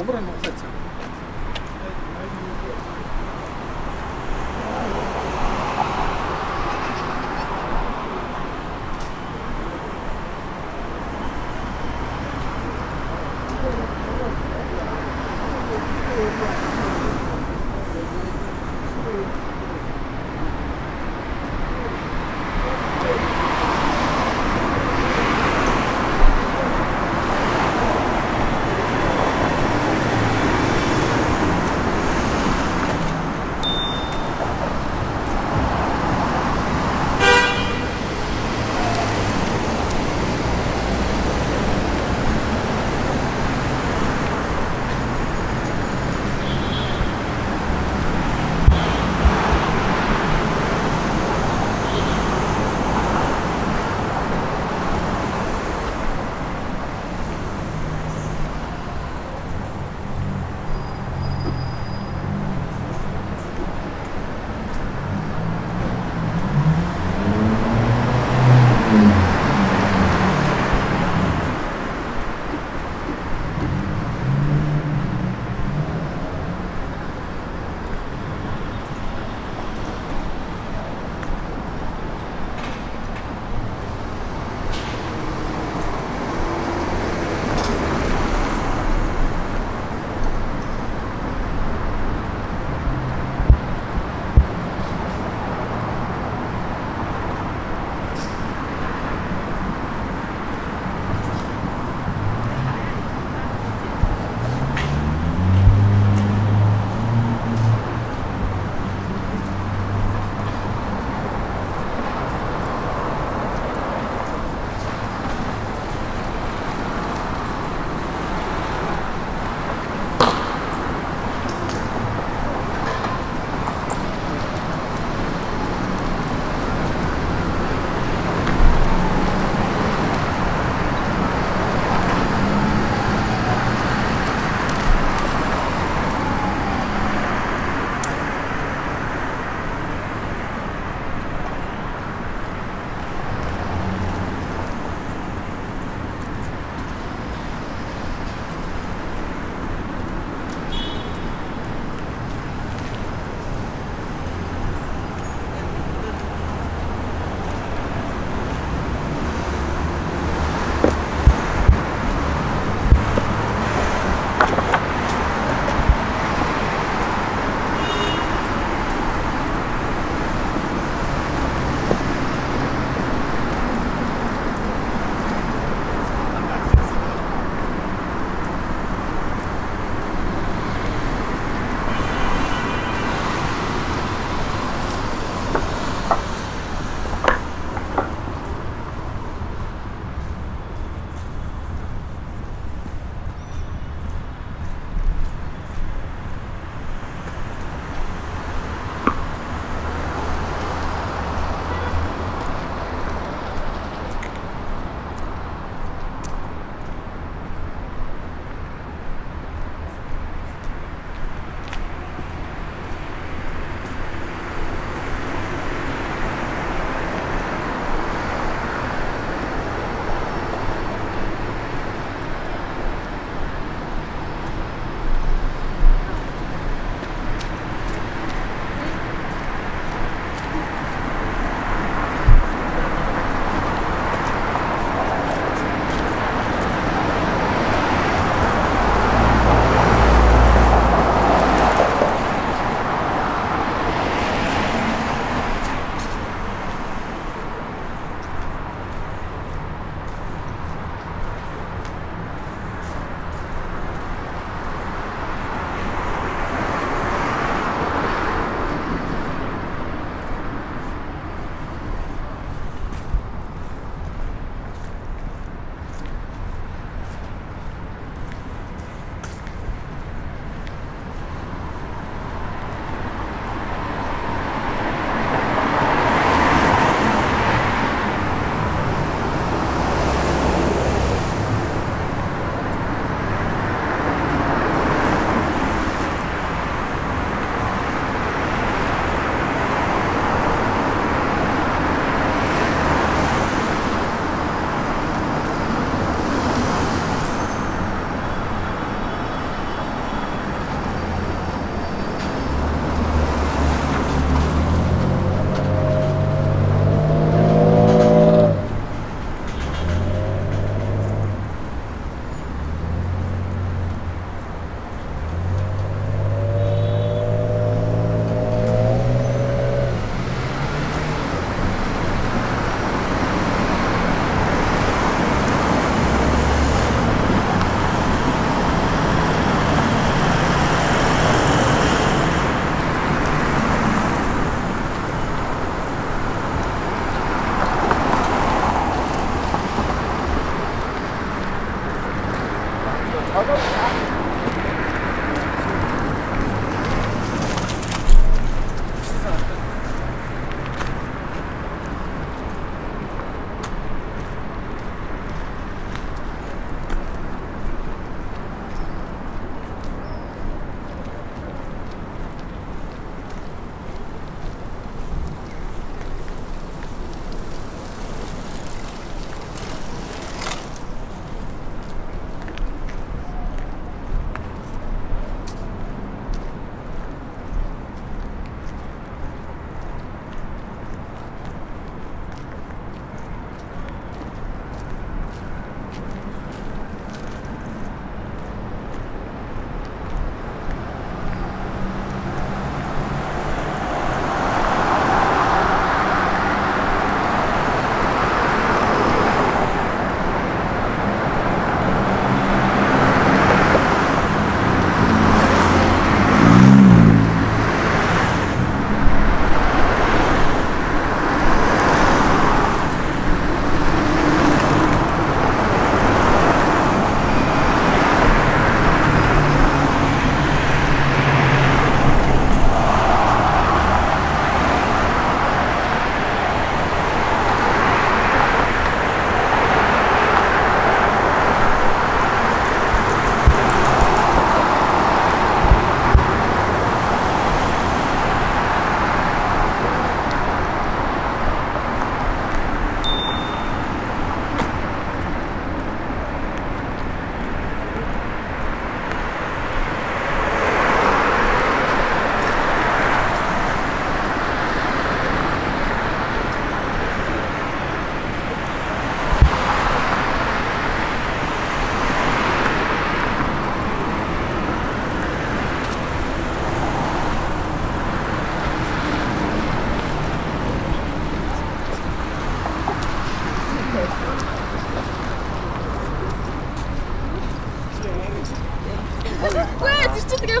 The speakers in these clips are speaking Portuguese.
обрано в Ué, das é das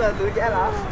Là 了